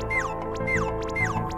go!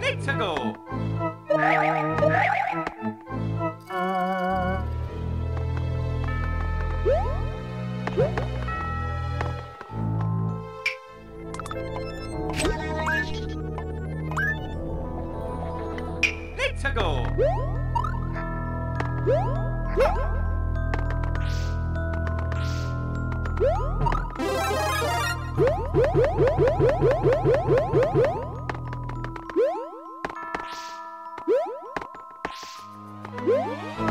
Let's go! Música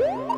Woo!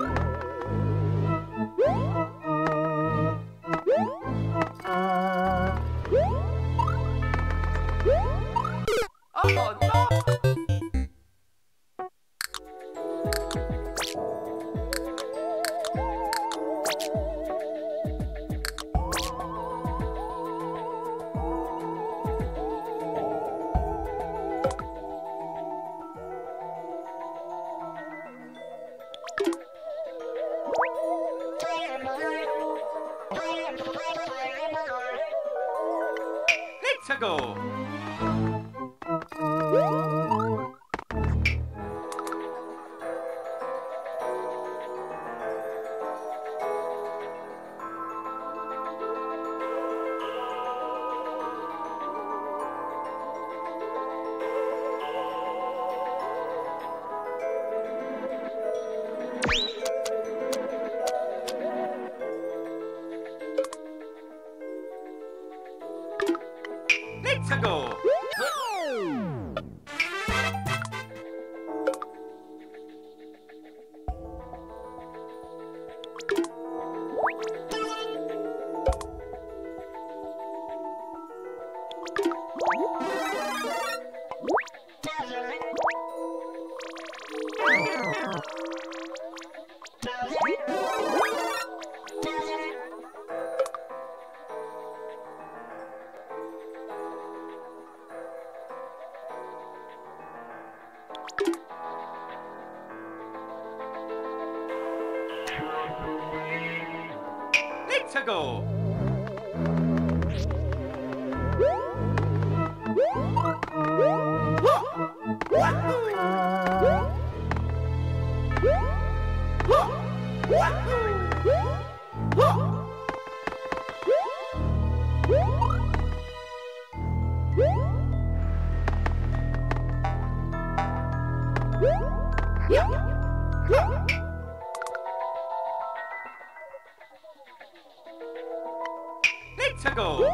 Let's go.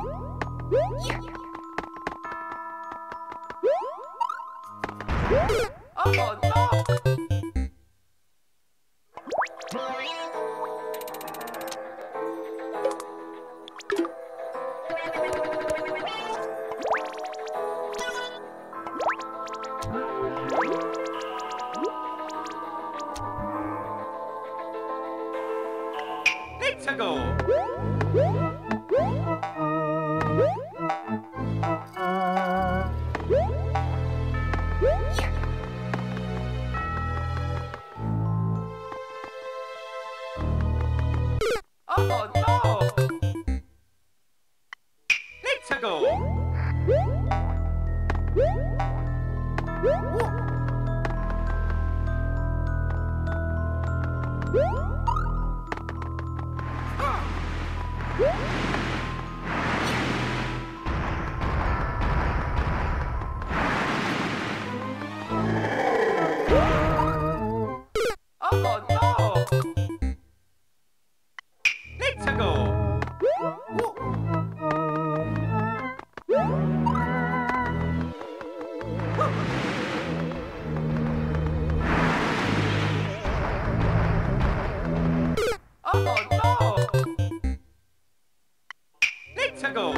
Oh no! Pickle. Tego!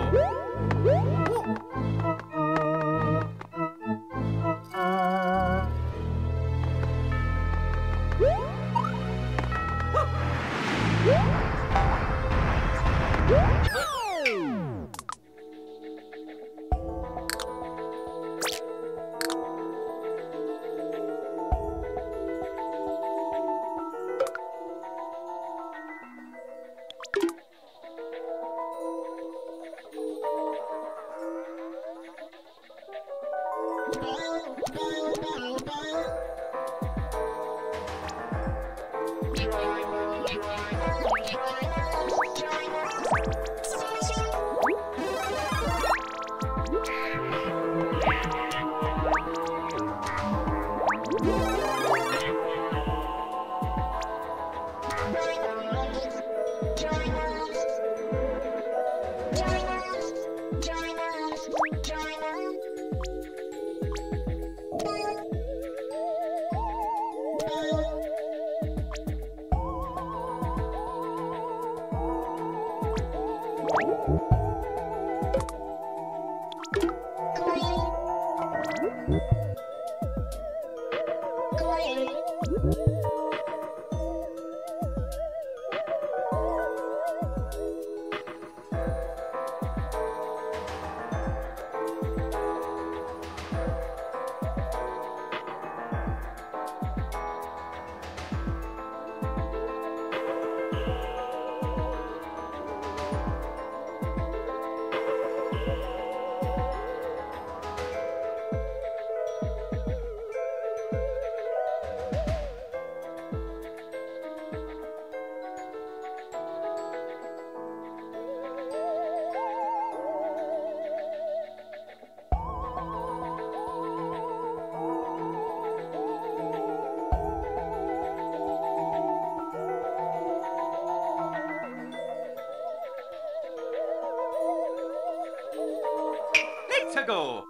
Let's go.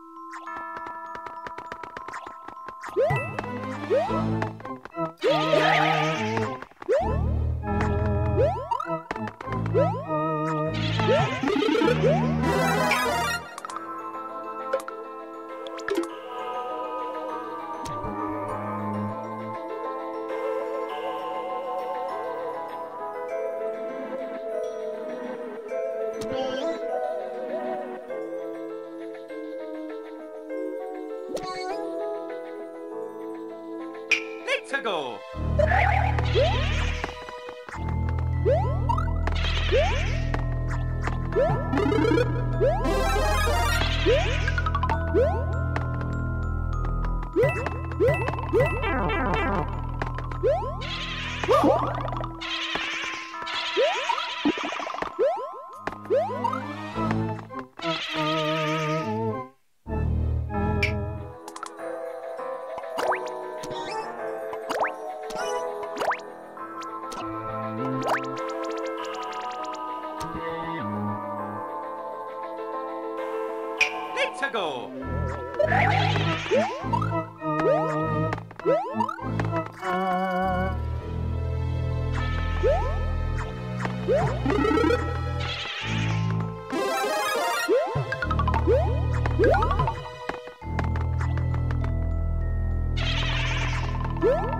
Yeah.